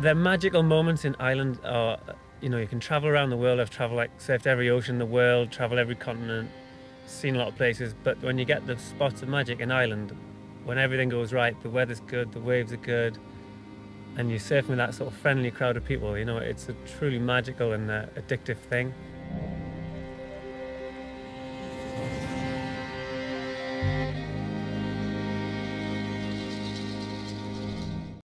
The magical moments in Ireland are, you know, you can travel around the world. I've traveled like surfed every ocean in the world, traveled every continent, seen a lot of places. But when you get the spots of magic in Ireland, when everything goes right, the weather's good, the waves are good, and you're surfing with that sort of friendly crowd of people, you know, it's a truly magical and uh, addictive thing.